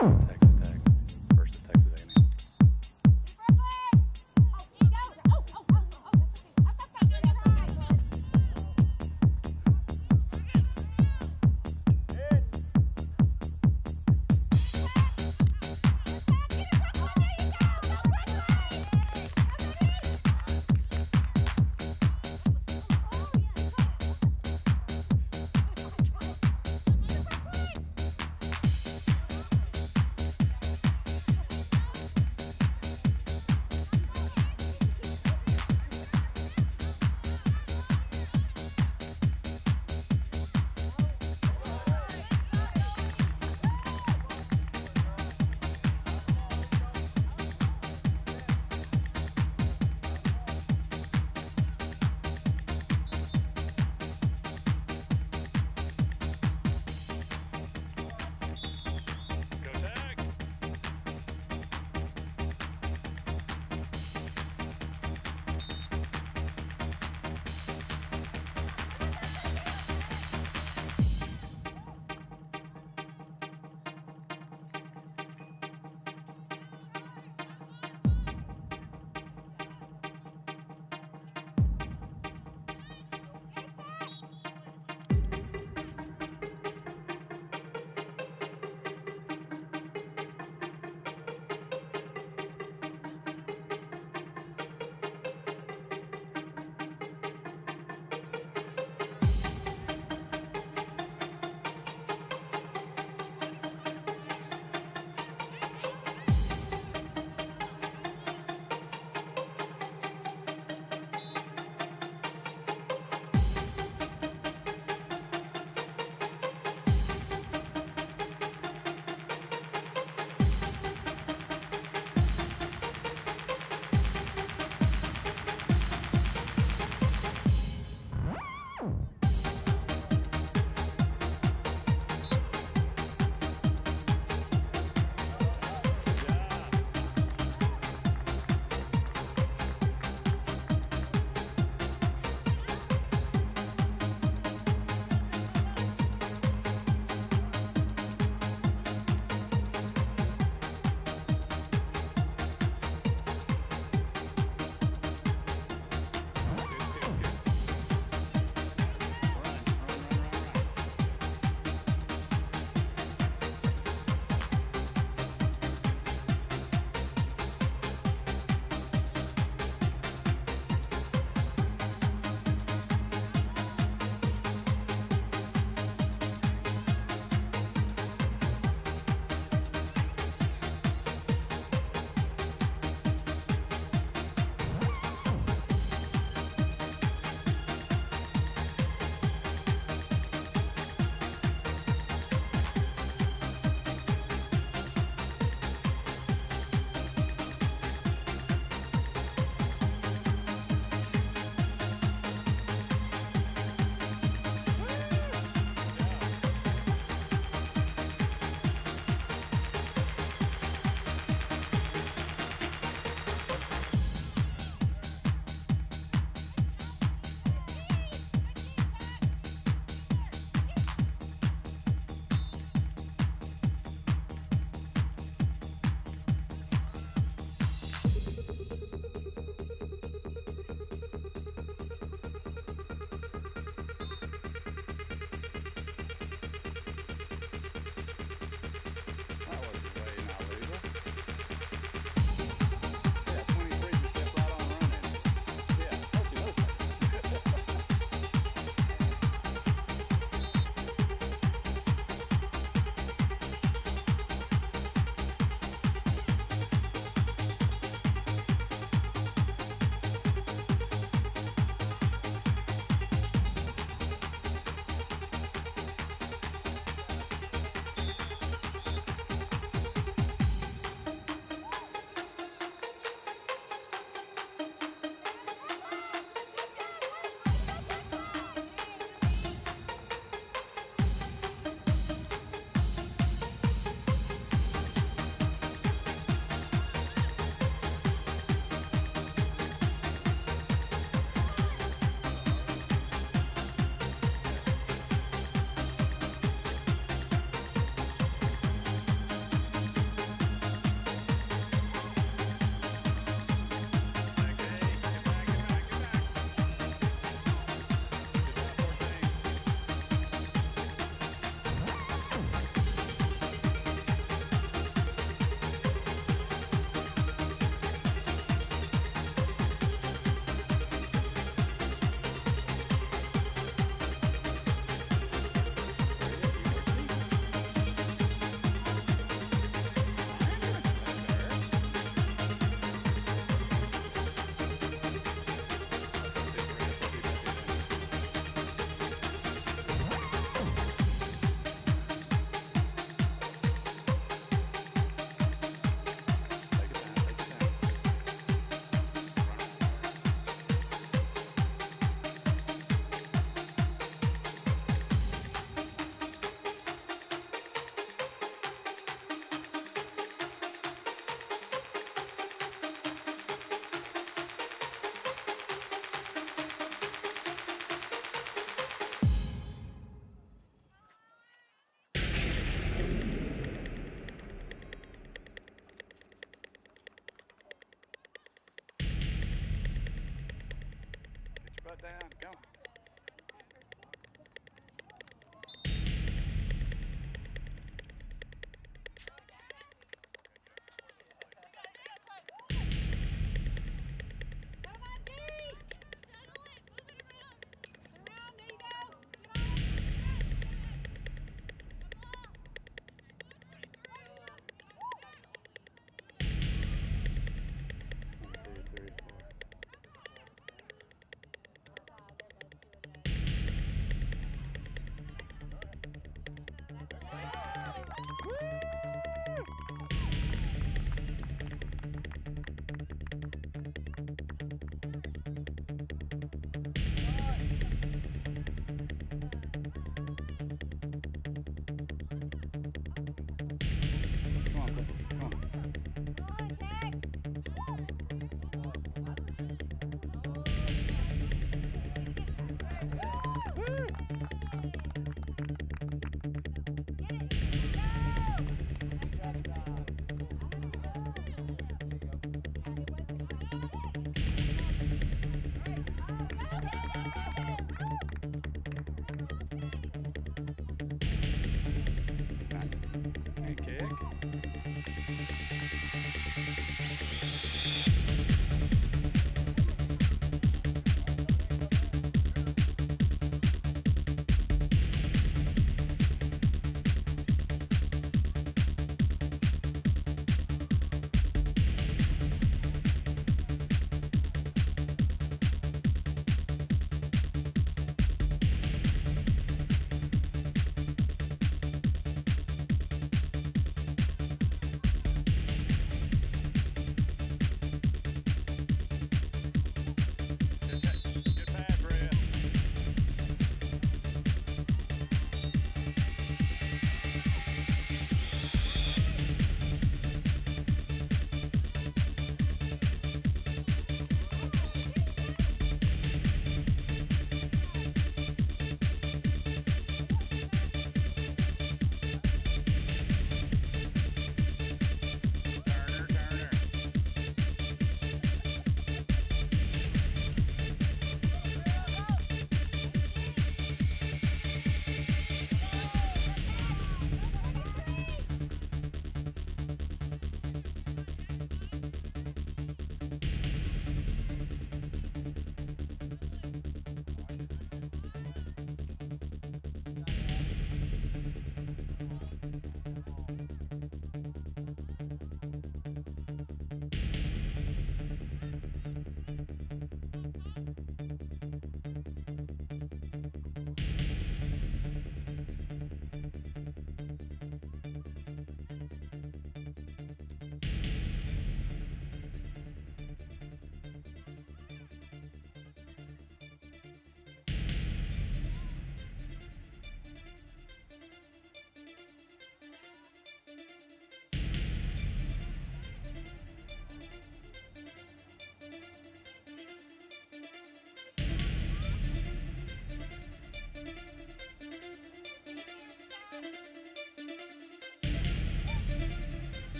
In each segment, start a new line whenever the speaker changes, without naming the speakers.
Texas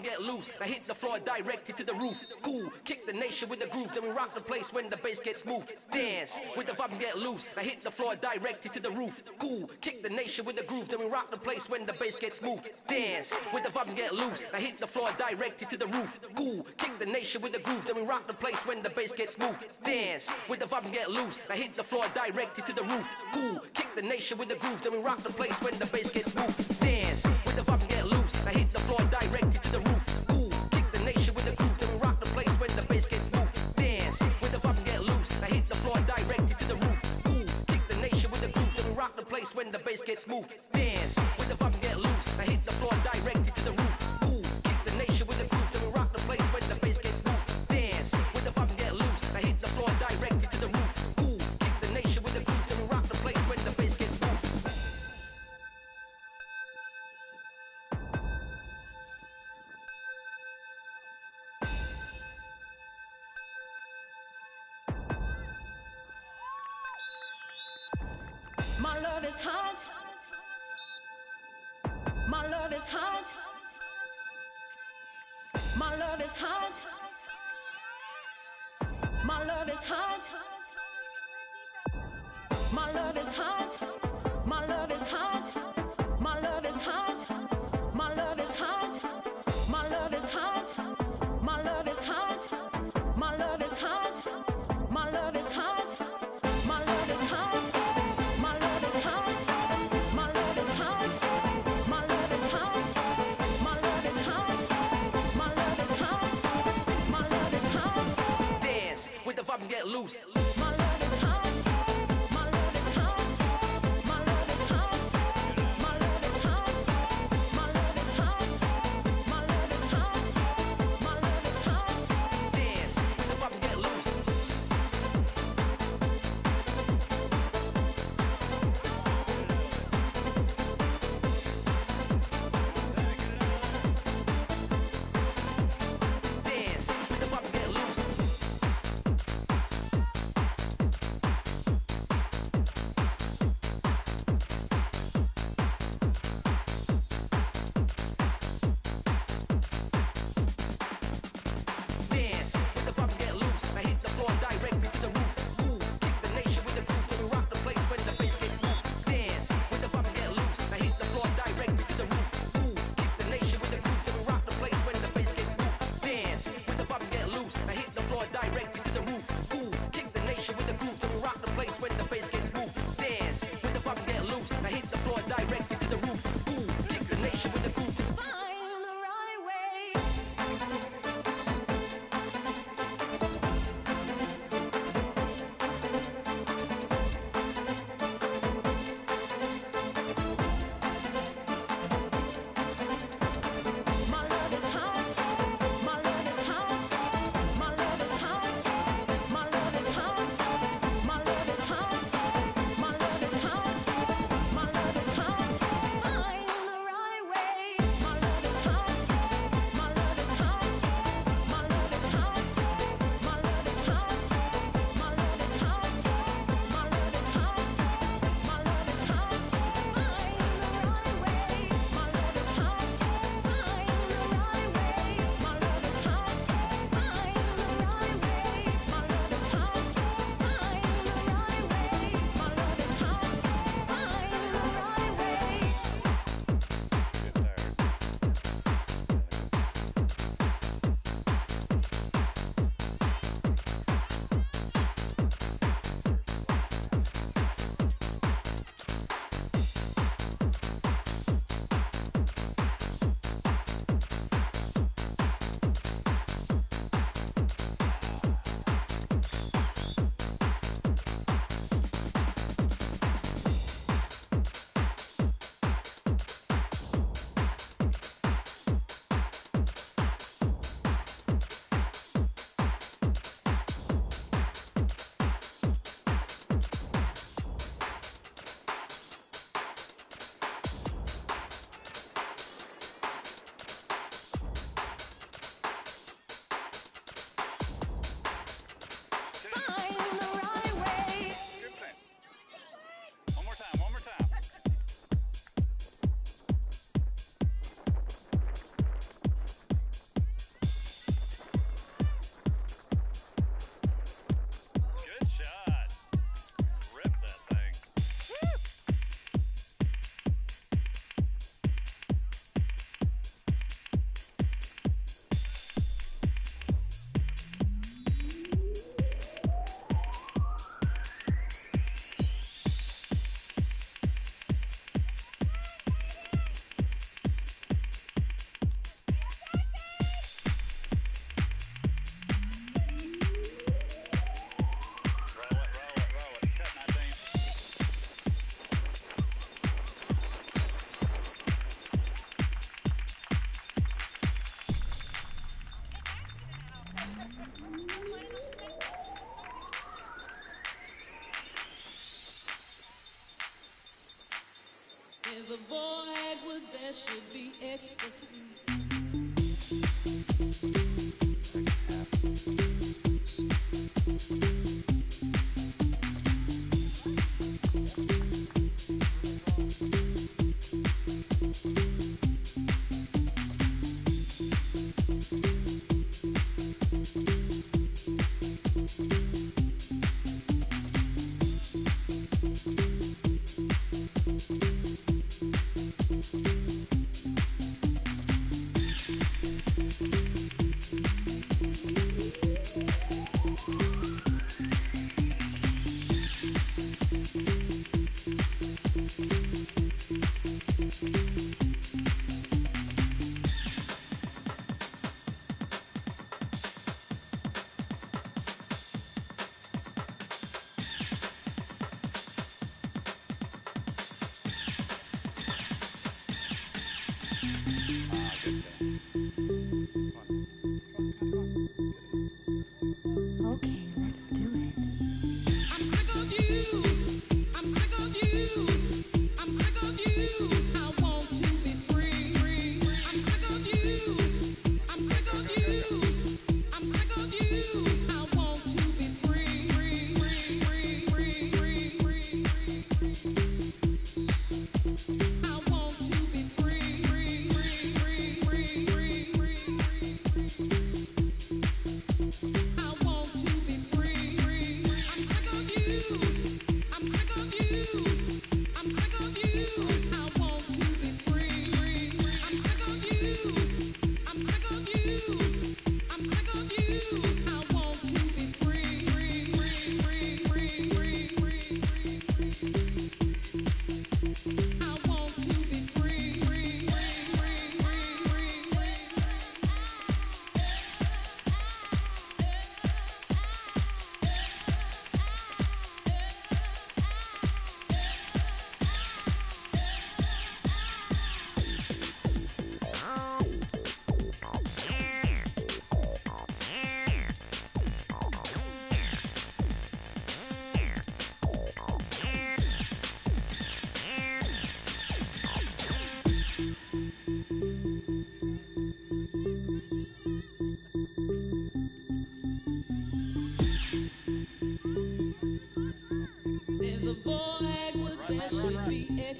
and get loose. I hit the floor directed to the roof. Cool, kick the nation with the groove. Then we rock the place when the bass gets smooth. Dance with the vibe and get loose. I hit the floor directed to the roof. Cool, kick the nation with the groove. Then we rock the place when the bass gets moved. Dance with the vibe and get loose. I hit the floor directed to the roof. Cool, kick the nation with the groove. Then we rock the place when the bass gets moved. Dance with the vibe and get loose. I hit the floor directed to the roof. Cool, kick the nation with the groove. Then we rock the place when the bass gets smooth. The floor directed to the roof. Kick the nation with the groove. Then we rock the place when the bass gets smooth. Dance with the get loose. I hit the floor directed to the roof. Kick the nation with the groove. Then we rock the place when the bass gets smooth. Dance with the vibe get loose. I hit the floor directed to the roof. let loose.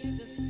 Ecstasy.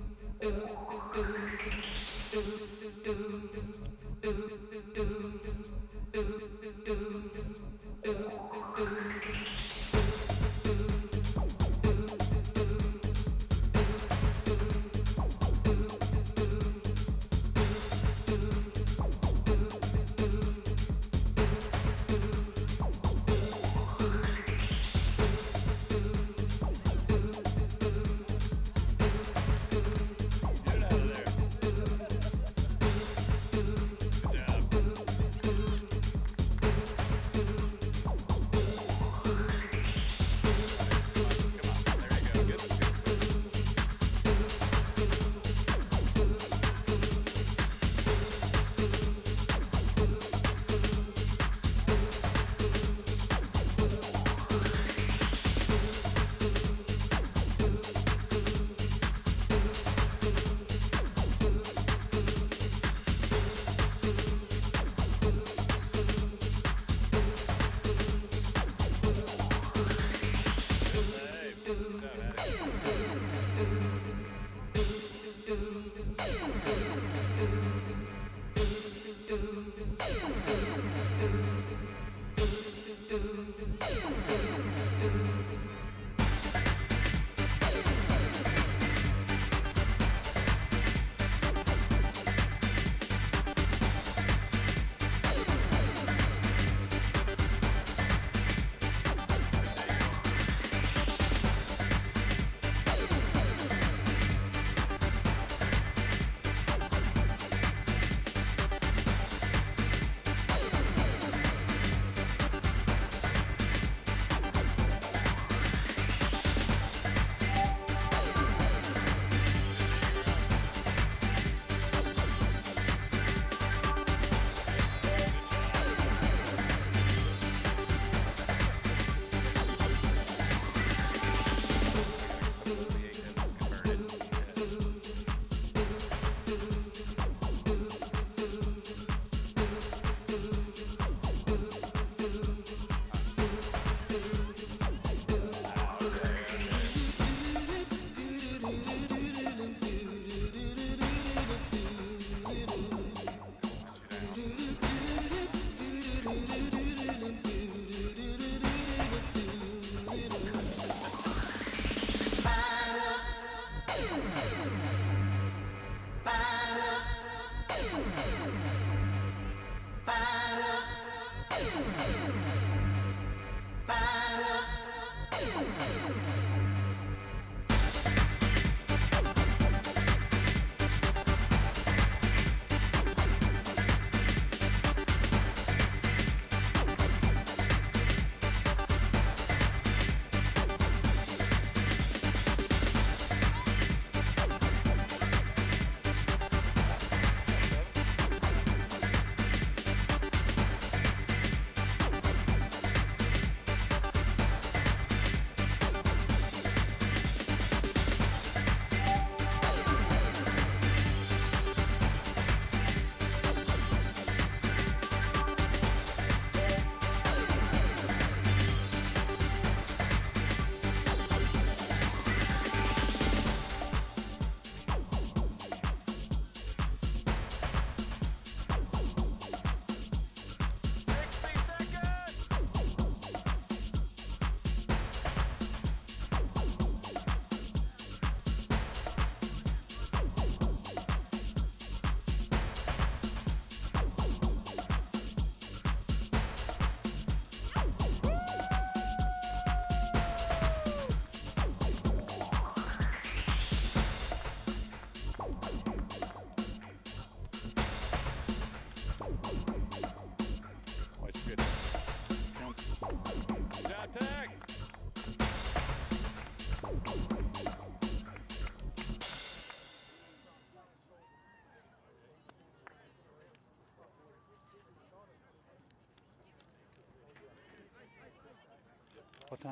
potem